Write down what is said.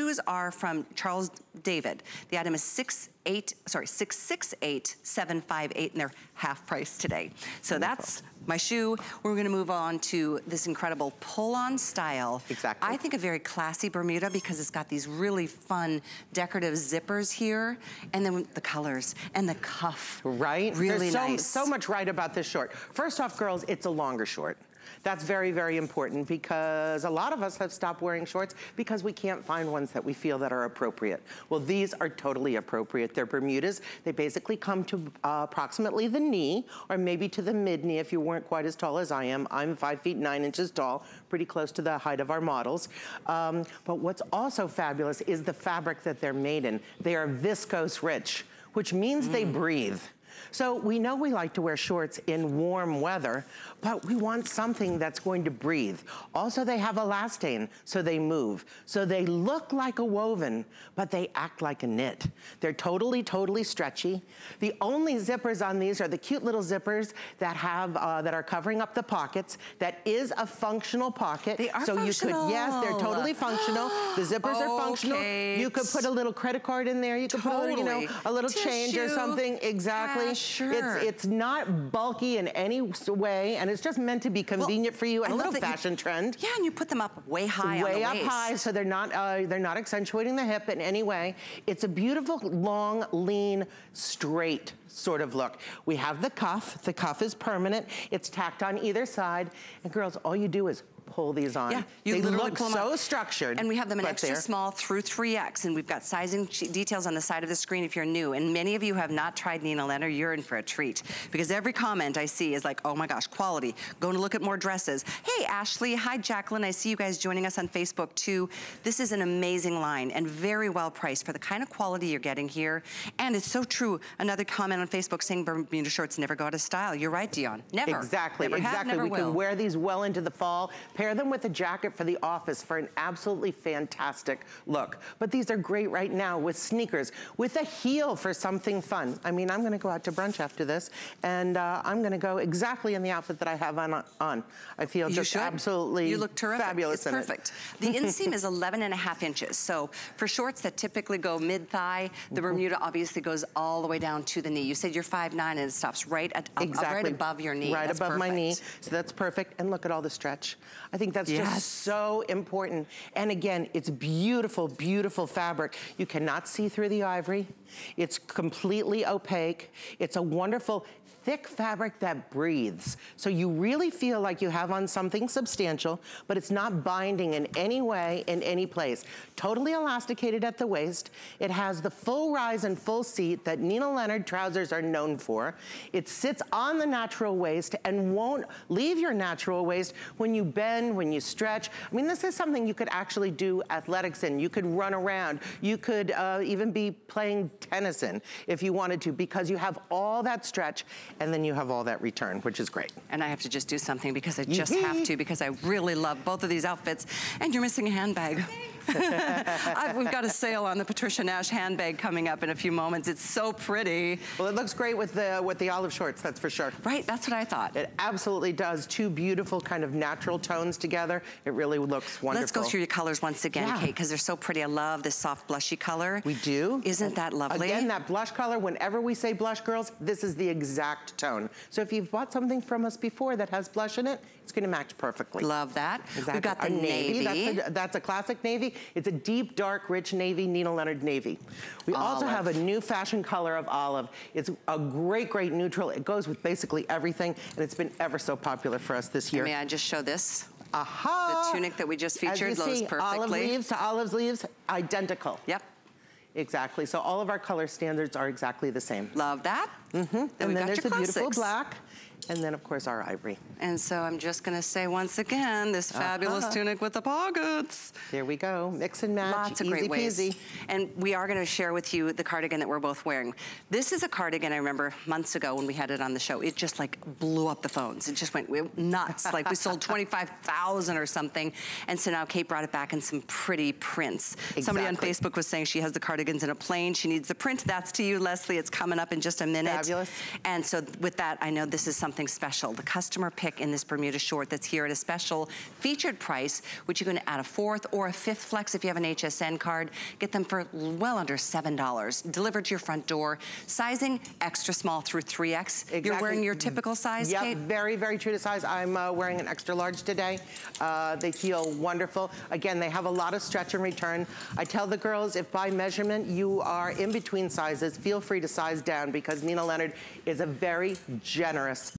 shoes are from Charles David. The item is six eight, sorry, six six eight seven five eight, and they're half price today. So Wonderful. that's my shoe. We're gonna move on to this incredible pull-on style. Exactly. I think a very classy Bermuda because it's got these really fun decorative zippers here, and then the colors and the cuff. Right? Really There's so, nice. so much right about this short. First off, girls, it's a longer short. That's very, very important because a lot of us have stopped wearing shorts because we can't find ones that we feel that are appropriate. Well, these are totally appropriate. They're Bermudas. They basically come to uh, approximately the knee or maybe to the mid knee if you weren't quite as tall as I am. I'm five feet nine inches tall, pretty close to the height of our models. Um, but what's also fabulous is the fabric that they're made in. They are viscose rich, which means mm. they breathe. So we know we like to wear shorts in warm weather, but we want something that's going to breathe. Also, they have elastane, so they move. So they look like a woven, but they act like a knit. They're totally, totally stretchy. The only zippers on these are the cute little zippers that have, uh, that are covering up the pockets. That is a functional pocket. They are so functional. you could, yes, they're totally functional. The zippers okay. are functional. You could put a little credit card in there. You could totally. put, a, you know, a little Tissue, change or something. Exactly. Cash, sure. It's, it's not bulky in any way, and it's just meant to be convenient well, for you and I a little fashion you, trend. Yeah, and you put them up way high Way up waist. high, so they're not uh, they're not accentuating the hip in any way. It's a beautiful, long, lean, straight sort of look. We have the cuff. The cuff is permanent. It's tacked on either side. And girls, all you do is pull these on. Yeah, you they look so structured. And we have them in extra small through 3X, and we've got sizing details on the side of the screen if you're new. And many of you have not tried Nina Leonard, you're in for a treat. Because every comment I see is like, oh my gosh, quality. Going to look at more dresses. Hey, Ashley. Hi, Jacqueline. I see you guys joining us on Facebook too. This is an amazing line and very well priced for the kind of quality you're getting here. And it's so true. Another comment on Facebook saying Bermuda shorts never go out of style. You're right, Dion. Never. Exactly, never exactly. Have, we will. can wear these well into the fall. Pair them with a jacket for the office for an absolutely fantastic look. But these are great right now with sneakers, with a heel for something fun. I mean, I'm gonna go out to brunch after this, and uh, I'm gonna go exactly in the outfit that I have on. on. I feel you just should. absolutely you look terrific. fabulous it's perfect. It. the inseam is 11 and a half inches. So for shorts that typically go mid-thigh, the mm-hmm. Bermuda obviously goes all the way down to the knee. You said you're 5'9", and it stops right at exactly. right above your knee. Right that's above perfect. my knee. So that's perfect. And look at all the stretch. I think that's yes. just so important. And again, it's beautiful, beautiful fabric. You cannot see through the ivory. It's completely opaque. It's a wonderful thick fabric that breathes. So you really feel like you have on something substantial, but it's not binding in any way, in any place. Totally elasticated at the waist. It has the full rise and full seat that Nina Leonard trousers are known for. It sits on the natural waist and won't leave your natural waist when you bend, when you stretch. I mean, this is something you could actually do athletics in. You could run around. You could uh, even be playing tennis in if you wanted to because you have all that stretch and then you have all that return, which is great. And I have to just do something because I just have to because I really love both of these outfits. And you're missing a handbag. we've got a sale on the Patricia Nash handbag coming up in a few moments. It's so pretty. Well, it looks great with the with the olive shorts, that's for sure. Right, that's what I thought. It absolutely does. Two beautiful kind of natural tones together. It really looks wonderful. Let's go through your colors once again, yeah. Kate, because they're so pretty. I love this soft blushy color. We do. Isn't that lovely? Again, that blush color, whenever we say blush girls, this is the exact tone. So if you've bought something from us before that has blush in it, it's gonna match perfectly. Love that. Exactly. We've got the navy. navy. That's, a, that's a classic navy. It's a deep, dark, rich navy, Nina Leonard navy. We olive. also have a new fashion color of olive. It's a great, great neutral. It goes with basically everything, and it's been ever so popular for us this year. May I just show this? Aha! The tunic that we just featured goes perfectly. olive leaves to olive leaves, identical. Yep. Exactly. So all of our color standards are exactly the same. Love that. Mm-hmm. And then there's a beautiful black and then of course our ivory. And so I'm just gonna say once again, this fabulous uh -huh. tunic with the pockets. There we go, mix and match, Lots of easy great ways. peasy. And we are gonna share with you the cardigan that we're both wearing. This is a cardigan I remember months ago when we had it on the show. It just like blew up the phones. It just went nuts. like we sold 25,000 or something. And so now Kate brought it back in some pretty prints. Exactly. Somebody on Facebook was saying she has the cardigans in a plain. She needs the print. That's to you, Leslie. It's coming up in just a minute. Fabulous. And so with that, I know this is something something special. The customer pick in this Bermuda short that's here at a special featured price, which you're gonna add a fourth or a fifth flex if you have an HSN card. Get them for well under $7. Delivered to your front door. Sizing, extra small through 3X. Exactly. You're wearing your typical size, Yep, Kate? very, very true to size. I'm uh, wearing an extra large today. Uh, they feel wonderful. Again, they have a lot of stretch and return. I tell the girls, if by measurement you are in between sizes, feel free to size down because Nina Leonard is a very generous